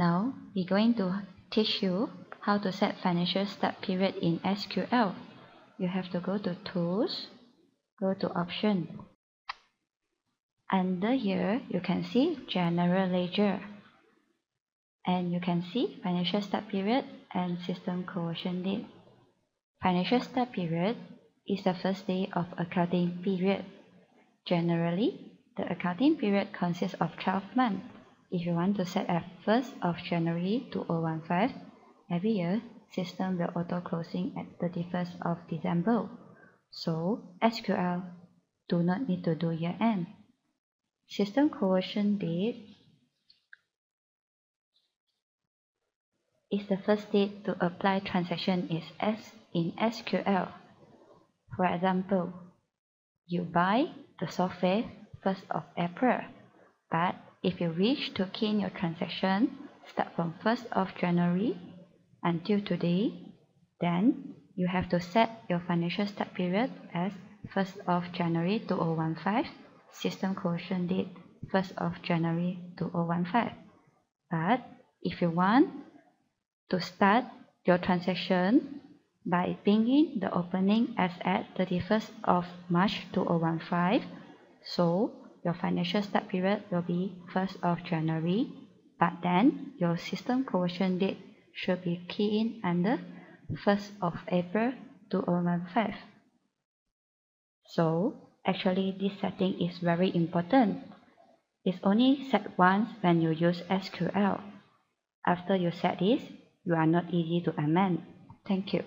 Now, we're going to teach you how to set financial start period in SQL. You have to go to Tools, go to Option. Under here, you can see General Ledger. And you can see Financial Start Period and System Conversion Date. Financial Start Period is the first day of accounting period. Generally, the accounting period consists of 12 months. If you want to set at 1st of January 2015, every year, system will auto-closing at 31st of December. So, SQL do not need to do year-end. System conversion date is the first date to apply transaction is S in SQL. For example, you buy the software 1st of April, but if you wish to key in your transaction start from 1st of January until today, then you have to set your financial start period as 1st of January 2015, system conversion date 1st of January 2015. But if you want to start your transaction by bringing the opening as at 31st of March 2015, so your financial start period will be 1st of January, but then your system conversion date should be key in under 1st of April 2015. So, actually this setting is very important. It's only set once when you use SQL. After you set this, you are not easy to amend. Thank you.